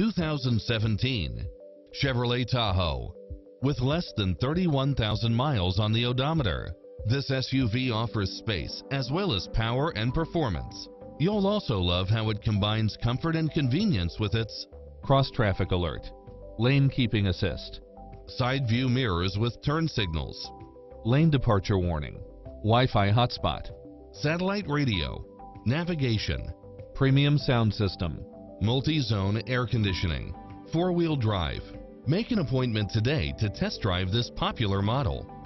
2017 Chevrolet Tahoe. With less than 31,000 miles on the odometer, this SUV offers space as well as power and performance. You'll also love how it combines comfort and convenience with its cross traffic alert, lane keeping assist, side view mirrors with turn signals, lane departure warning, Wi-Fi hotspot, satellite radio, navigation, premium sound system, multi-zone air conditioning, four-wheel drive. Make an appointment today to test drive this popular model.